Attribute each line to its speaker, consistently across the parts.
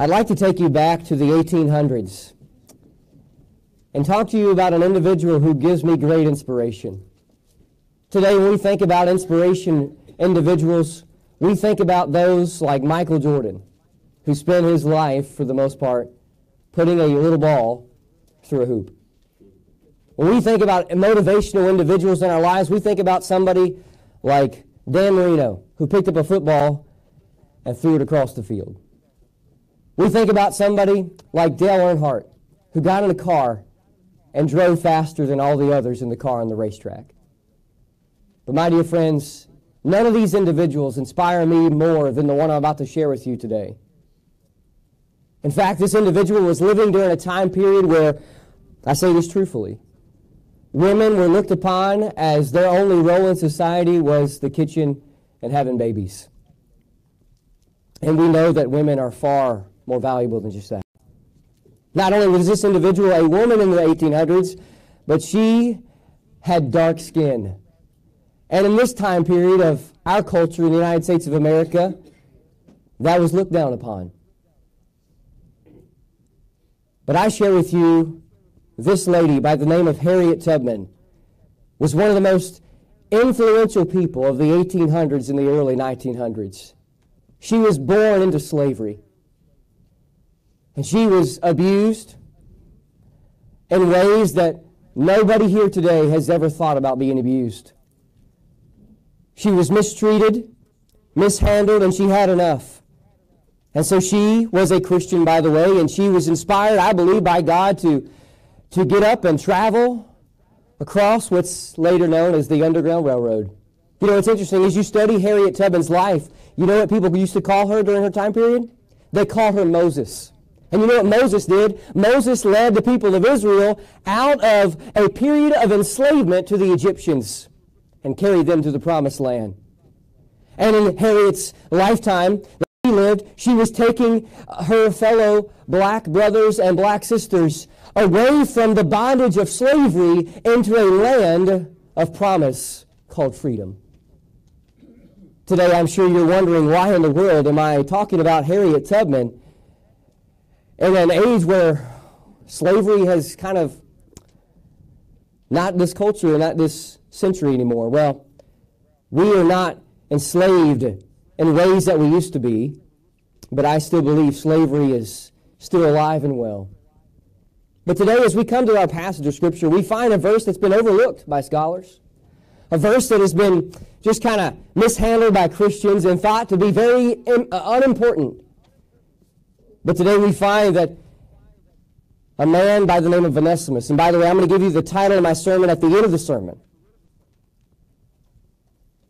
Speaker 1: I'd like to take you back to the 1800s and talk to you about an individual who gives me great inspiration. Today, when we think about inspiration individuals, we think about those like Michael Jordan, who spent his life, for the most part, putting a little ball through a hoop. When we think about motivational individuals in our lives, we think about somebody like Dan Marino, who picked up a football and threw it across the field. We think about somebody like Dale Earnhardt, who got in a car and drove faster than all the others in the car on the racetrack. But my dear friends, none of these individuals inspire me more than the one I'm about to share with you today. In fact, this individual was living during a time period where, I say this truthfully, women were looked upon as their only role in society was the kitchen and having babies. And we know that women are far more valuable than just that. Not only was this individual a woman in the 1800s, but she had dark skin. And in this time period of our culture in the United States of America, that was looked down upon. But I share with you this lady by the name of Harriet Tubman was one of the most influential people of the 1800s and the early 1900s. She was born into slavery. And she was abused in ways that nobody here today has ever thought about being abused. She was mistreated, mishandled, and she had enough. And so she was a Christian, by the way, and she was inspired, I believe, by God to, to get up and travel across what's later known as the Underground Railroad. You know, what's interesting as you study Harriet Tubman's life, you know what people used to call her during her time period? They called her Moses. And you know what Moses did? Moses led the people of Israel out of a period of enslavement to the Egyptians and carried them to the promised land. And in Harriet's lifetime, that she lived, she was taking her fellow black brothers and black sisters away from the bondage of slavery into a land of promise called freedom. Today, I'm sure you're wondering why in the world am I talking about Harriet Tubman in an age where slavery has kind of not this culture, not this century anymore. Well, we are not enslaved in ways that we used to be, but I still believe slavery is still alive and well. But today, as we come to our passage of Scripture, we find a verse that's been overlooked by scholars a verse that has been just kind of mishandled by Christians and thought to be very uh, unimportant. But today we find that a man by the name of Onesimus, and by the way, I'm going to give you the title of my sermon at the end of the sermon.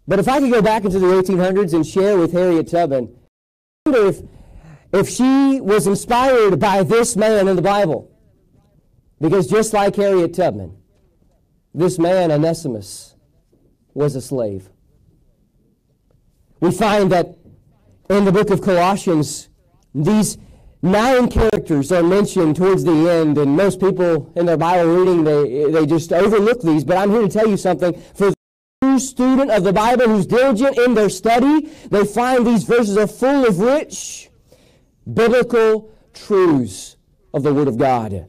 Speaker 1: But if I could go back into the 1800s and share with Harriet Tubman, I wonder if, if she was inspired by this man in the Bible. Because just like Harriet Tubman, this man, Onesimus, was a slave. We find that in the book of Colossians, these nine characters are mentioned towards the end, and most people in their Bible reading, they, they just overlook these. But I'm here to tell you something. For the student of the Bible who's diligent in their study, they find these verses are full of rich biblical truths of the Word of God.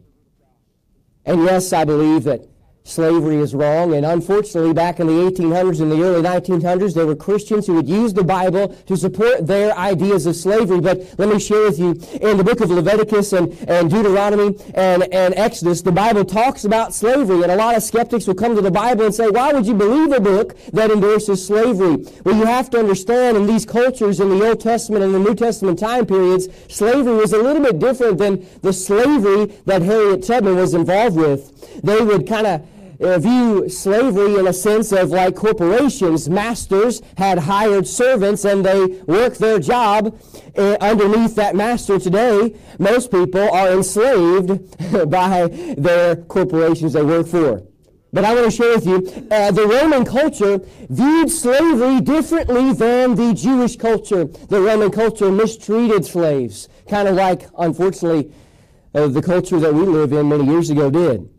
Speaker 1: And yes, I believe that slavery is wrong. And unfortunately, back in the 1800s and the early 1900s, there were Christians who would use the Bible to support their ideas of slavery. But let me share with you, in the book of Leviticus and, and Deuteronomy and, and Exodus, the Bible talks about slavery. And a lot of skeptics will come to the Bible and say, why would you believe a book that endorses slavery? Well, you have to understand in these cultures in the Old Testament and the New Testament time periods, slavery was a little bit different than the slavery that Harriet Tubman was involved with. They would kind of view slavery in a sense of like corporations. Masters had hired servants and they worked their job uh, underneath that master. Today, most people are enslaved by their corporations they work for. But I want to share with you, uh, the Roman culture viewed slavery differently than the Jewish culture. The Roman culture mistreated slaves, kind of like, unfortunately, uh, the culture that we live in many years ago did.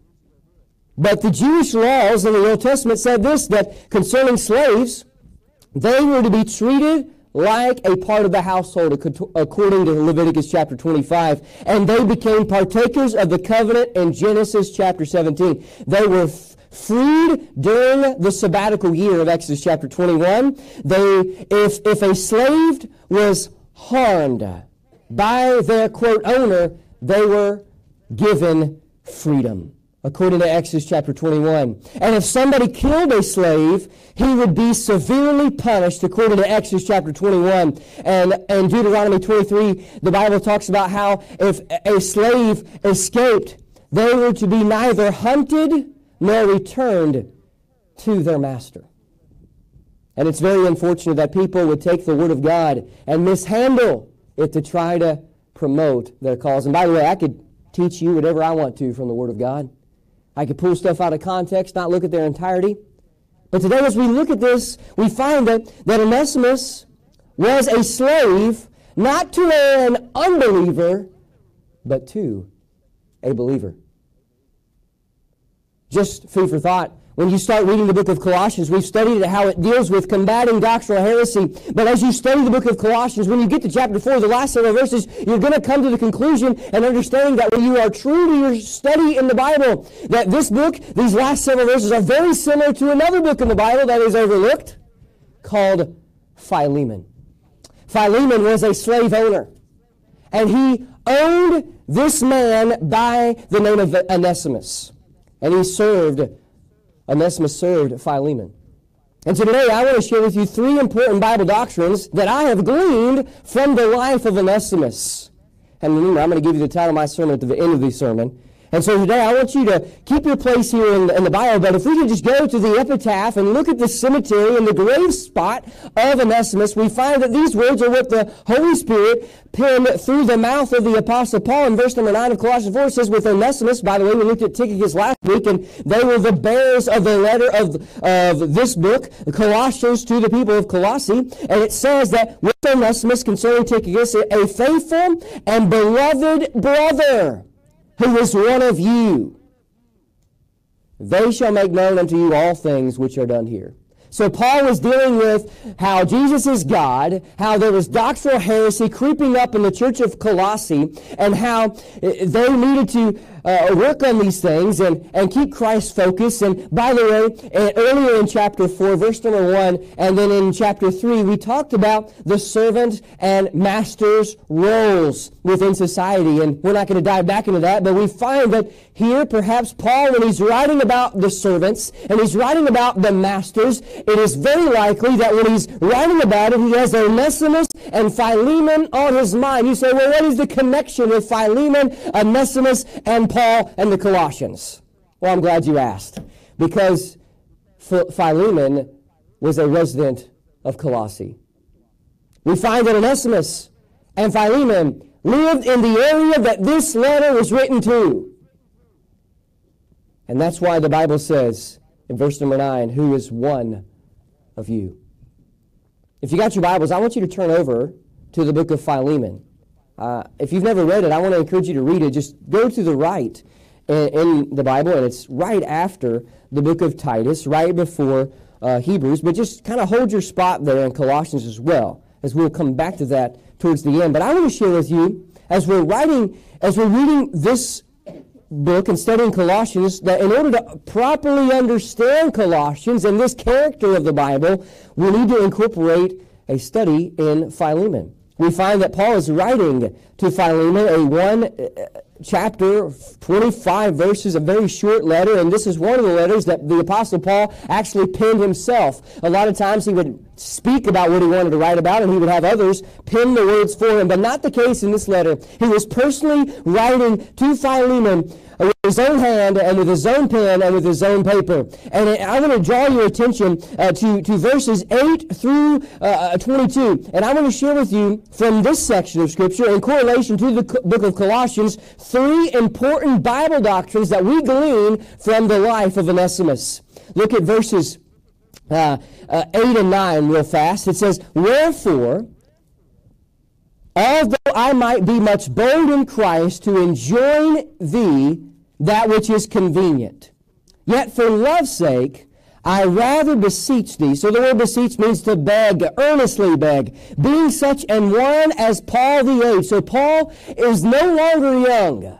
Speaker 1: But the Jewish laws in the Old Testament said this that concerning slaves, they were to be treated like a part of the household according to Leviticus chapter 25. And they became partakers of the covenant in Genesis chapter 17. They were freed during the sabbatical year of Exodus chapter 21. They, if, if a slave was harmed by their quote owner, they were given freedom according to Exodus chapter 21. And if somebody killed a slave, he would be severely punished according to Exodus chapter 21. And in Deuteronomy 23, the Bible talks about how if a slave escaped, they were to be neither hunted nor returned to their master. And it's very unfortunate that people would take the Word of God and mishandle it to try to promote their cause. And by the way, I could teach you whatever I want to from the Word of God. I could pull stuff out of context, not look at their entirety. But today, as we look at this, we find that, that Onesimus was a slave not to an unbeliever, but to a believer. Just food for thought. When you start reading the book of Colossians, we've studied how it deals with combating doctrinal heresy. But as you study the book of Colossians, when you get to chapter 4, the last several verses, you're going to come to the conclusion and understanding that when you are true to your study in the Bible, that this book, these last several verses, are very similar to another book in the Bible that is overlooked called Philemon. Philemon was a slave owner. And he owned this man by the name of Onesimus. And he served Onesimus served Philemon. And today I want to share with you three important Bible doctrines that I have gleaned from the life of Onesimus. And remember, I'm going to give you the title of my sermon at the end of the sermon. And so today I want you to keep your place here in, in the Bible, but if we could just go to the epitaph and look at the cemetery and the grave spot of Onesimus, we find that these words are what the Holy Spirit penned through the mouth of the Apostle Paul in verse number 9 of Colossians 4. It says, with Onesimus, by the way, we looked at Tychicus last week, and they were the bearers of the letter of, of this book, Colossians, to the people of Colossae. And it says that with Onesimus concerning Tychicus, a faithful and beloved brother, who is one of you. They shall make known unto you all things which are done here. So Paul was dealing with how Jesus is God, how there was doctrinal heresy creeping up in the church of Colossae, and how they needed to uh, work on these things and, and keep Christ focused. And by the way, uh, earlier in chapter 4, verse number 1, and then in chapter 3, we talked about the servant and master's roles within society. And we're not going to dive back into that, but we find that here, perhaps Paul, when he's writing about the servants and he's writing about the masters, it is very likely that when he's writing about it, he has Onesimus and Philemon on his mind. You say, well, what is the connection with Philemon, Onesimus, and Paul and the Colossians? Well, I'm glad you asked. Because Philemon was a resident of Colossae. We find that Onesimus and Philemon lived in the area that this letter was written to. And that's why the Bible says in verse number 9, who is one of you. If you got your Bibles, I want you to turn over to the book of Philemon. Uh, if you've never read it, I want to encourage you to read it. Just go to the right in, in the Bible, and it's right after the book of Titus, right before uh, Hebrews. But just kind of hold your spot there in Colossians as well, as we'll come back to that towards the end. But I want to share with you, as we're writing, as we're reading this book and studying Colossians, that in order to properly understand Colossians and this character of the Bible, we need to incorporate a study in Philemon we find that Paul is writing to Philemon a one uh, chapter, 25 verses, a very short letter, and this is one of the letters that the Apostle Paul actually penned himself. A lot of times he would speak about what he wanted to write about, and he would have others pen the words for him, but not the case in this letter. He was personally writing to Philemon with his own hand and with his own pen and with his own paper. And I want to draw your attention uh, to, to verses 8 through uh, uh 22. And I want to share with you from this section of Scripture, in correlation to the book of Colossians, three important Bible doctrines that we glean from the life of Onesimus. Look at verses uh, uh, 8 and 9 real fast. It says, Wherefore, although I might be much bold in Christ to enjoin thee that which is convenient. Yet for love's sake, I rather beseech thee. So the word beseech means to beg, earnestly beg. Being such an one as Paul the age. So Paul is no longer young.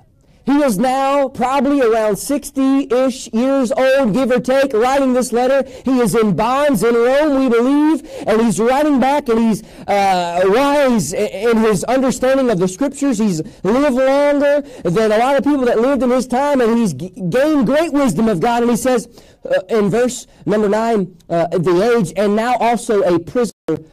Speaker 1: He is now probably around 60-ish years old, give or take, writing this letter. He is in bonds in Rome, we believe, and he's writing back and he's uh, wise in his understanding of the scriptures. He's lived longer than a lot of people that lived in his time, and he's gained great wisdom of God. And he says, uh, in verse number 9, uh, the age, and now also a prisoner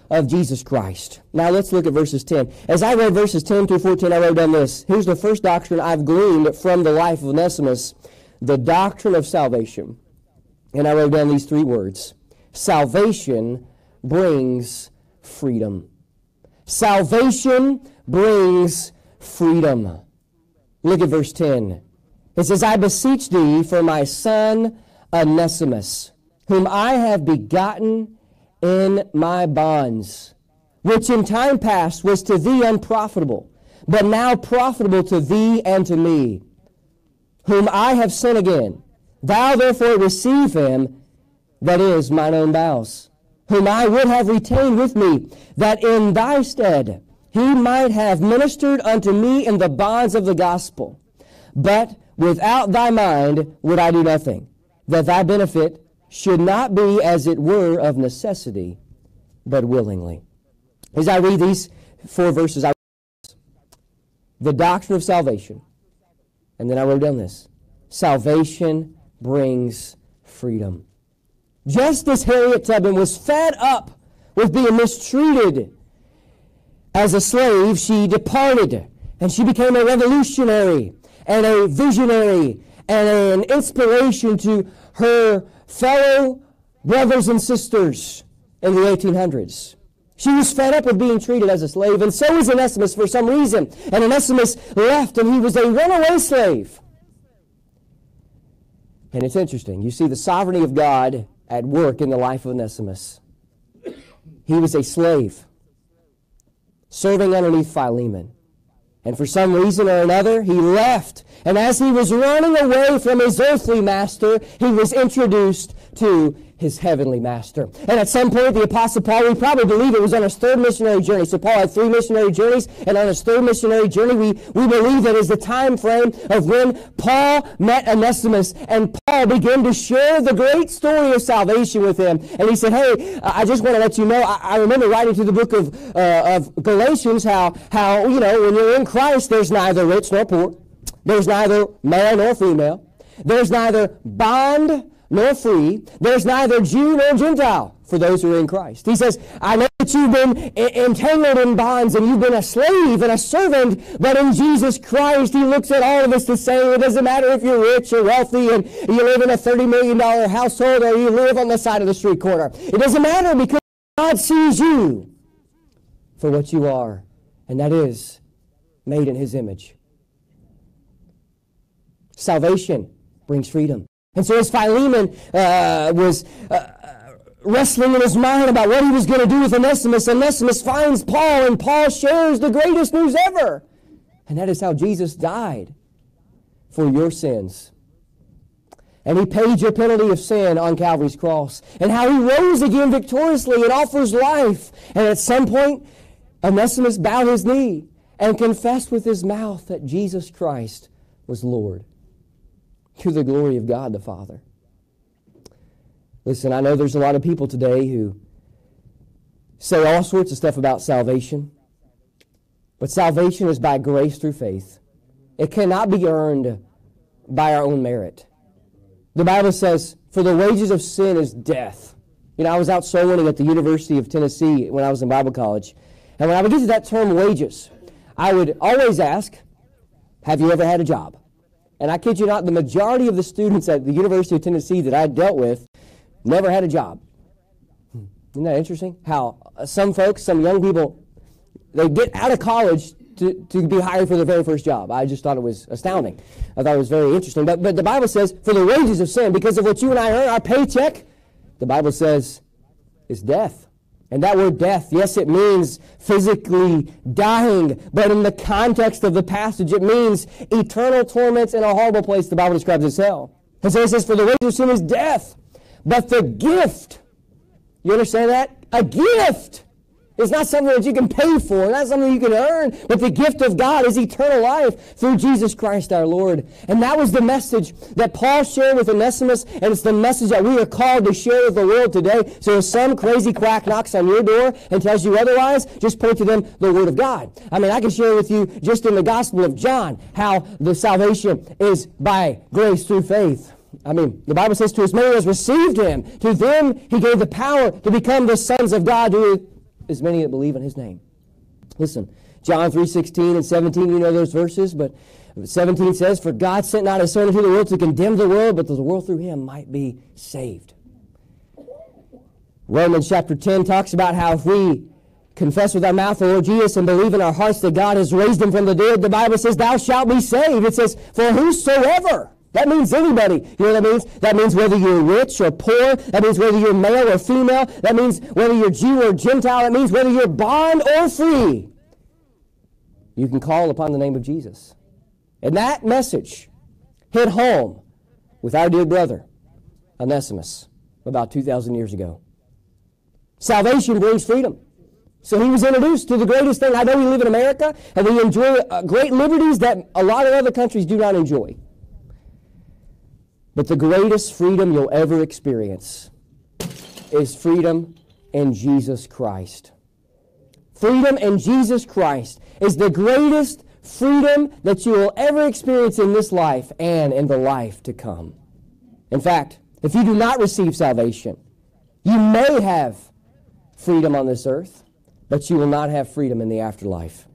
Speaker 1: of Jesus Christ. Now let's look at verses 10. As I read verses 10 through 14, I wrote down this. Here's the first doctrine I've gleaned from the life of Onesimus the doctrine of salvation. And I wrote down these three words Salvation brings freedom. Salvation brings freedom. Look at verse 10. It says, I beseech thee for my son Onesimus, whom I have begotten in my bonds, which in time past was to thee unprofitable, but now profitable to thee and to me, whom I have sent again. Thou therefore receive him, that is mine own bowels, whom I would have retained with me, that in thy stead he might have ministered unto me in the bonds of the gospel. But without thy mind would I do nothing that thy benefit should not be as it were of necessity, but willingly. As I read these four verses, I the doctrine of salvation. And then I wrote down this salvation brings freedom. Just as Harriet Tubman was fed up with being mistreated as a slave, she departed and she became a revolutionary and a visionary and an inspiration to her fellow brothers and sisters in the 1800s. She was fed up with being treated as a slave, and so was Onesimus for some reason. And Onesimus left, and he was a runaway slave. And it's interesting. You see the sovereignty of God at work in the life of Onesimus. He was a slave, serving underneath Philemon. And for some reason or another, he left. And as he was running away from his earthly master, he was introduced to his heavenly master. And at some point, the Apostle Paul, we probably believe it was on his third missionary journey. So Paul had three missionary journeys, and on his third missionary journey, we, we believe that is the time frame of when Paul met Onesimus, and Paul began to share the great story of salvation with him. And he said, hey, I just want to let you know, I, I remember writing to the book of, uh, of Galatians how, how, you know, when you're in Christ, there's neither rich nor poor. There's neither male nor female. There's neither bond nor free. There's neither Jew nor Gentile for those who are in Christ. He says, I know that you've been entangled in bonds and you've been a slave and a servant, but in Jesus Christ, He looks at all of us the same. It doesn't matter if you're rich or wealthy and you live in a $30 million household or you live on the side of the street corner. It doesn't matter because God sees you for what you are, and that is made in His image. Salvation brings freedom. And so as Philemon uh, was uh, wrestling in his mind about what he was going to do with Onesimus, Onesimus finds Paul, and Paul shares the greatest news ever. And that is how Jesus died for your sins. And he paid your penalty of sin on Calvary's cross. And how he rose again victoriously and offers life. And at some point, Onesimus bowed his knee and confessed with his mouth that Jesus Christ was Lord to the glory of God the Father. Listen, I know there's a lot of people today who say all sorts of stuff about salvation, but salvation is by grace through faith. It cannot be earned by our own merit. The Bible says, for the wages of sin is death. You know, I was out soul winning at the University of Tennessee when I was in Bible college. And when I would get to that term wages, I would always ask, have you ever had a job? And I kid you not, the majority of the students at the University of Tennessee that I dealt with never had a job. Isn't that interesting? How uh, some folks, some young people, they get out of college to, to be hired for their very first job. I just thought it was astounding. I thought it was very interesting. But, but the Bible says, for the wages of sin, because of what you and I earn, our paycheck, the Bible says, is death. And that word death, yes, it means physically dying, but in the context of the passage, it means eternal torments in a horrible place the Bible describes as hell. And so it says, For the wages of sin is death. but the gift. You understand that? A gift it's not something that you can pay for, not something you can earn, but the gift of God is eternal life through Jesus Christ our Lord. And that was the message that Paul shared with Onesimus, and it's the message that we are called to share with the world today. So if some crazy quack knocks on your door and tells you otherwise, just point to them the Word of God. I mean, I can share with you just in the Gospel of John how the salvation is by grace through faith. I mean, the Bible says, to as many as received him, to them he gave the power to become the sons of God, to as many that believe in his name. Listen, John 3.16 and 17, you know those verses, but 17 says, For God sent not his Son into the world to condemn the world, but that the world through him might be saved. Romans chapter 10 talks about how if we confess with our mouth the Lord Jesus and believe in our hearts that God has raised him from the dead, the Bible says, Thou shalt be saved. It says, For whosoever that means anybody. You know what that means? That means whether you're rich or poor. That means whether you're male or female. That means whether you're Jew or Gentile. That means whether you're bond or free. You can call upon the name of Jesus. And that message hit home with our dear brother, Onesimus, about 2,000 years ago. Salvation brings freedom. So he was introduced to the greatest thing. I know we live in America and we enjoy uh, great liberties that a lot of other countries do not enjoy. But the greatest freedom you'll ever experience is freedom in Jesus Christ. Freedom in Jesus Christ is the greatest freedom that you will ever experience in this life and in the life to come. In fact, if you do not receive salvation, you may have freedom on this earth, but you will not have freedom in the afterlife.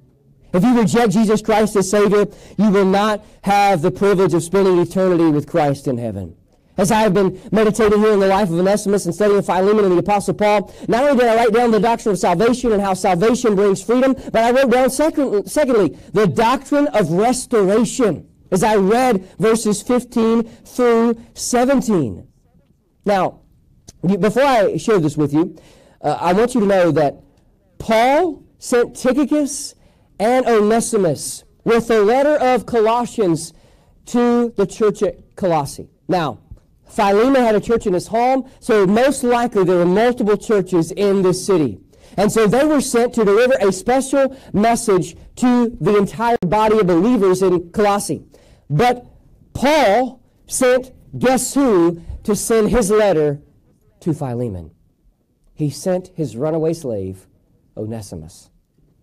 Speaker 1: If you reject Jesus Christ as Savior, you will not have the privilege of spending eternity with Christ in heaven. As I have been meditating here in the life of Onesimus and studying Philemon and the Apostle Paul, not only did I write down the doctrine of salvation and how salvation brings freedom, but I wrote down second, secondly, the doctrine of restoration as I read verses 15 through 17. Now, before I share this with you, uh, I want you to know that Paul sent Tychicus and Onesimus with the letter of Colossians to the church at Colossae. Now, Philemon had a church in his home, so most likely there were multiple churches in this city. And so they were sent to deliver a special message to the entire body of believers in Colossae. But Paul sent, guess who, to send his letter to Philemon? He sent his runaway slave, Onesimus.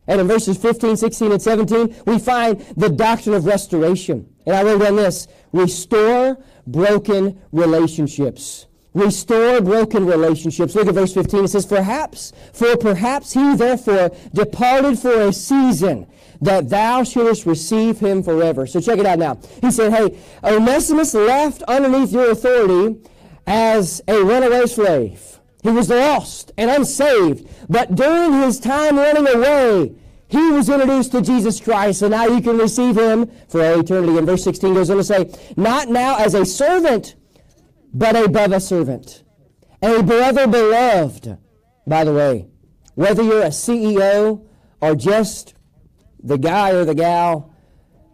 Speaker 1: And in verses 15, 16, and 17, we find the doctrine of restoration. And I wrote down this restore broken relationships. Restore broken relationships. Look at verse 15. It says, Perhaps, for perhaps he therefore departed for a season that thou shouldest receive him forever. So check it out now. He said, Hey, Onesimus left underneath your authority as a runaway slave. He was lost and unsaved. But during his time running away, he was introduced to Jesus Christ, and now you can receive him for all eternity. And verse 16 goes on to say, Not now as a servant, but above a servant, a brother beloved. By the way, whether you're a CEO or just the guy or the gal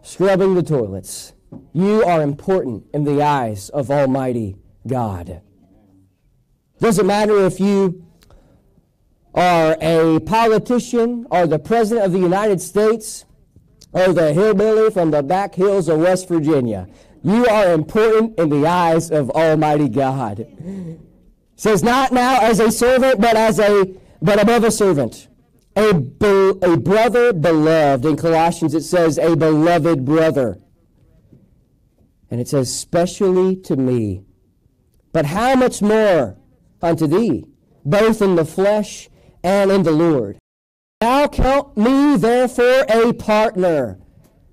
Speaker 1: scrubbing the toilets, you are important in the eyes of Almighty God. Doesn't matter if you are a politician or the President of the United States or the hillbilly from the back hills of West Virginia. You are important in the eyes of Almighty God. It says, not now as a servant, but as a but above a servant. A, be, a brother beloved. In Colossians it says, a beloved brother. And it says, specially to me. But how much more unto thee, both in the flesh and in the Lord. Now count me therefore a partner.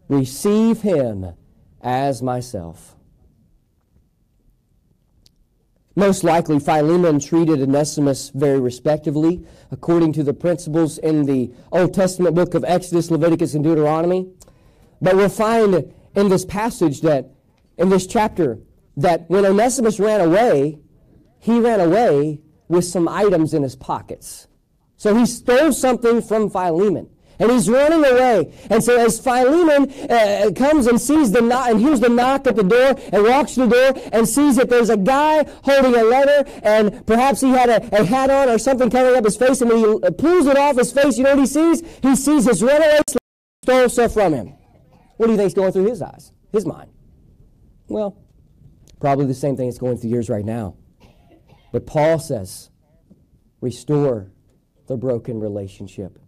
Speaker 1: Receive him as myself. Most likely, Philemon treated Onesimus very respectively, according to the principles in the Old Testament book of Exodus, Leviticus, and Deuteronomy. But we'll find in this passage that, in this chapter, that when Onesimus ran away, he ran away with some items in his pockets. So he stole something from Philemon. and he's running away. And so as Philemon uh, comes and sees the knock, and hears the knock at the door, and walks to the door and sees that there's a guy holding a letter, and perhaps he had a, a hat on or something covering up his face, and when he pulls it off his face, you know what he sees? He sees his runaway slave stole stuff from him. What do you think's going through his eyes, his mind? Well, probably the same thing that's going through yours right now. But Paul says, restore the broken relationship.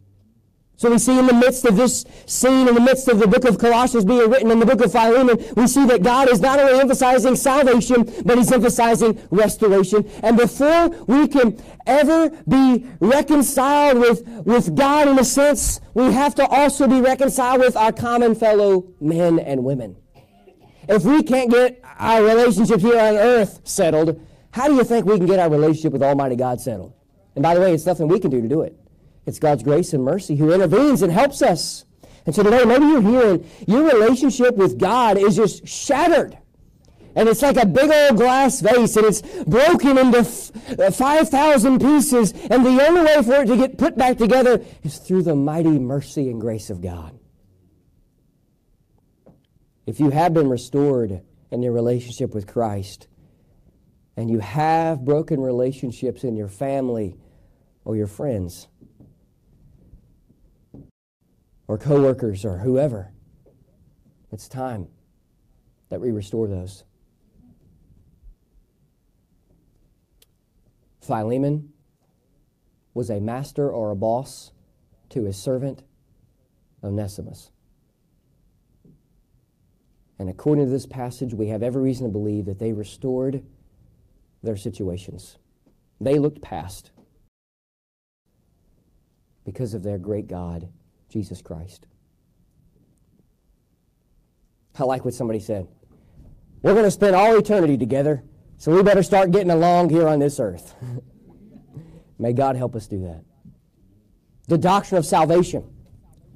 Speaker 1: So we see in the midst of this scene, in the midst of the book of Colossians being written in the book of Philemon, we see that God is not only emphasizing salvation, but He's emphasizing restoration. And before we can ever be reconciled with, with God in a sense, we have to also be reconciled with our common fellow men and women. If we can't get our relationship here on earth settled, how do you think we can get our relationship with Almighty God settled? And by the way, it's nothing we can do to do it. It's God's grace and mercy who intervenes and helps us. And so today, maybe you're here and your relationship with God is just shattered. And it's like a big old glass vase and it's broken into uh, 5,000 pieces. And the only way for it to get put back together is through the mighty mercy and grace of God. If you have been restored in your relationship with Christ, and you have broken relationships in your family or your friends, or coworkers or whoever. It's time that we restore those. Philemon was a master or a boss to his servant Onesimus. And according to this passage, we have every reason to believe that they restored their situations. They looked past because of their great God Jesus Christ. I like what somebody said. We're going to spend all eternity together, so we better start getting along here on this earth. May God help us do that. The doctrine of salvation.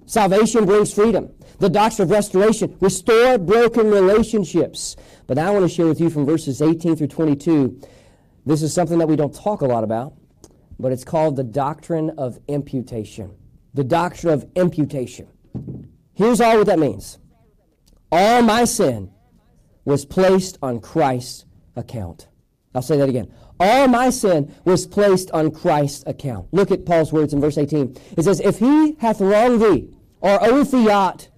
Speaker 1: Salvation brings freedom. The doctrine of restoration. Restore broken relationships. But I want to share with you from verses 18 through 22. This is something that we don't talk a lot about, but it's called the doctrine of imputation the doctrine of imputation. Here's all what that means all my sin was placed on Christ's account. I'll say that again. All my sin was placed on Christ's account. Look at Paul's words in verse 18. It says, If he hath wronged thee, or aught,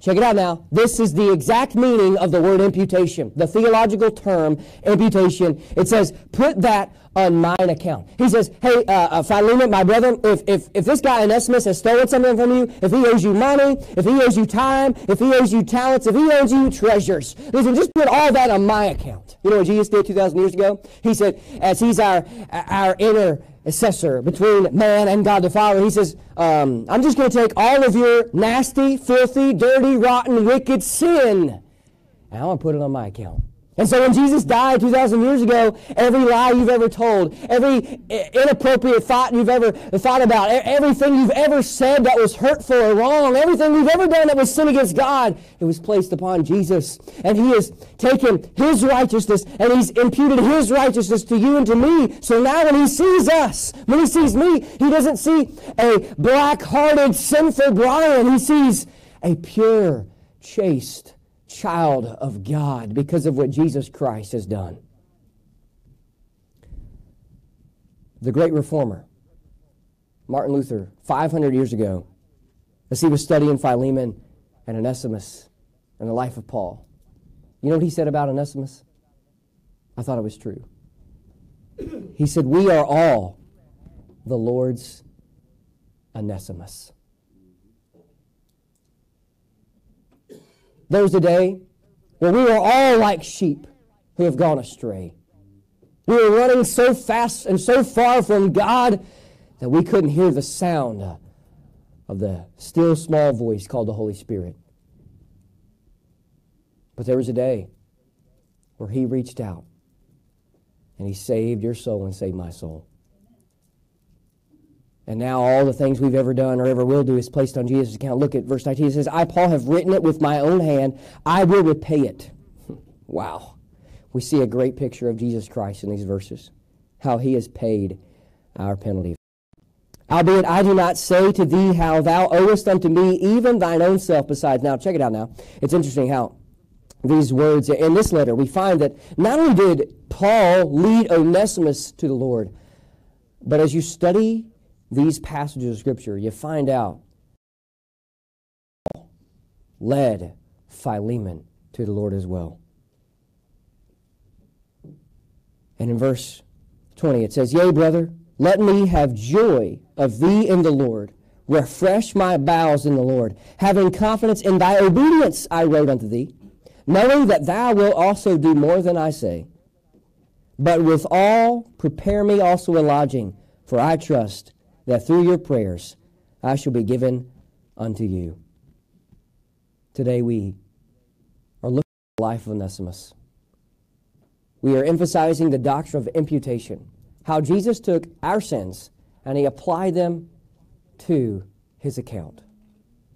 Speaker 1: check it out now. This is the exact meaning of the word imputation, the theological term imputation. It says, Put that on mine account. He says, hey, uh, uh, Philemon, my brother, if, if, if this guy Onesimus has stolen something from you, if he owes you money, if he owes you time, if he owes you talents, if he owes you treasures, listen, just put all that on my account. You know what Jesus did 2,000 years ago? He said, as he's our, our intercessor between man and God the Father, he says, um, I'm just going to take all of your nasty, filthy, dirty, rotten, wicked sin, and I'm going to put it on my account. And so when Jesus died 2,000 years ago, every lie you've ever told, every inappropriate thought you've ever thought about, everything you've ever said that was hurtful or wrong, everything you've ever done that was sin against God, it was placed upon Jesus. And He has taken His righteousness and He's imputed His righteousness to you and to me. So now when He sees us, when He sees me, He doesn't see a black-hearted, sinful Brian. He sees a pure, chaste, child of God because of what Jesus Christ has done. The great reformer, Martin Luther, 500 years ago, as he was studying Philemon and Onesimus and the life of Paul, you know what he said about Onesimus? I thought it was true. He said, We are all the Lord's Onesimus. There was a day where we were all like sheep who have gone astray. We were running so fast and so far from God that we couldn't hear the sound of the still small voice called the Holy Spirit. But there was a day where He reached out and He saved your soul and saved my soul. And now all the things we've ever done or ever will do is placed on Jesus' account. Look at verse 19. It says, I, Paul, have written it with my own hand. I will repay it. wow. We see a great picture of Jesus Christ in these verses, how he has paid our penalty. Albeit I do not say to thee how thou owest unto me even thine own self besides. Now, check it out now. It's interesting how these words in this letter, we find that not only did Paul lead Onesimus to the Lord, but as you study these passages of Scripture, you find out Paul led Philemon to the Lord as well. And in verse 20, it says, Yea, brother, let me have joy of thee in the Lord. Refresh my bowels in the Lord. Having confidence in thy obedience, I wrote unto thee, knowing that thou wilt also do more than I say. But withal, prepare me also a lodging, for I trust that through your prayers I shall be given unto you. Today we are looking at the life of Onesimus. We are emphasizing the doctrine of imputation, how Jesus took our sins and he applied them to his account.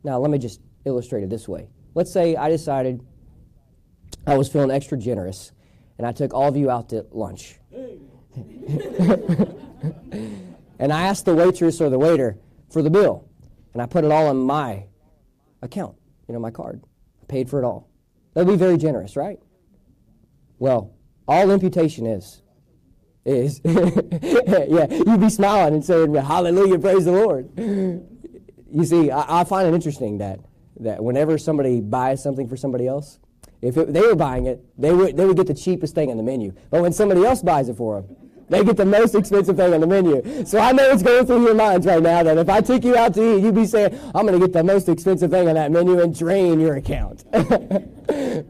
Speaker 1: Now, let me just illustrate it this way. Let's say I decided I was feeling extra generous and I took all of you out to lunch. and I asked the waitress or the waiter for the bill, and I put it all on my account, you know, my card. I paid for it all. That'd be very generous, right? Well, all imputation is is yeah, you'd be smiling and saying, "Hallelujah, praise the Lord." You see, I, I, find it interesting that that whenever somebody buys something for somebody else, if it, they were buying it, they would they would get the cheapest thing on the menu. But when somebody else buys it for them, they get the most expensive thing on the menu. So I know it's going through your minds right now that if I took you out to eat, you'd be saying, I'm going to get the most expensive thing on that menu and drain your account. well,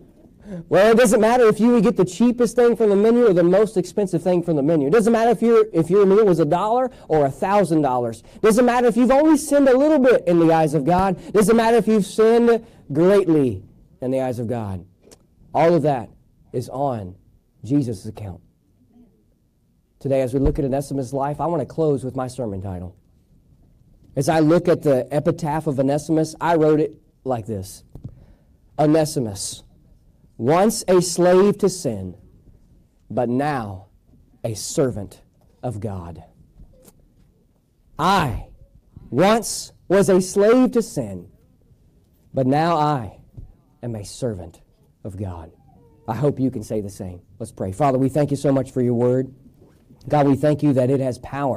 Speaker 1: it doesn't matter if you would get the cheapest thing from the menu or the most expensive thing from the menu. It doesn't matter if, your if your meal was a dollar or a thousand dollars. It doesn't matter if you've only sinned a little bit in the eyes of God. It doesn't matter if you've sinned greatly in the eyes of God. All of that is on Jesus' account today as we look at Onesimus' life, I want to close with my sermon title. As I look at the epitaph of Onesimus, I wrote it like this Onesimus, once a slave to sin, but now a servant of God. I once was a slave to sin, but now I am a servant of God. I hope you can say the same. Let's pray. Father, we thank you so much for your word. God, we thank you that it has power.